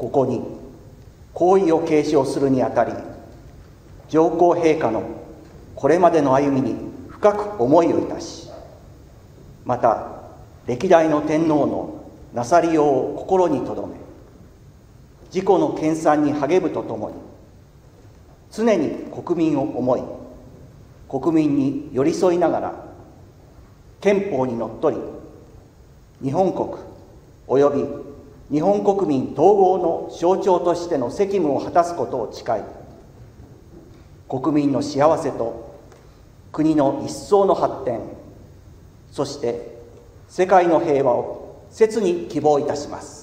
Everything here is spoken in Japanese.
ここに皇位を継承するにあたり上皇陛下のこれまでの歩みに深く思いをいたしまた歴代の天皇のなさりようを心に留め自己の研鑽に励むとともに常に国民を思い国民に寄り添いながら憲法にのっとり日本国及び日本国民統合の象徴としての責務を果たすことを誓い国民の幸せと国の一層の発展そして世界の平和を切に希望いたします。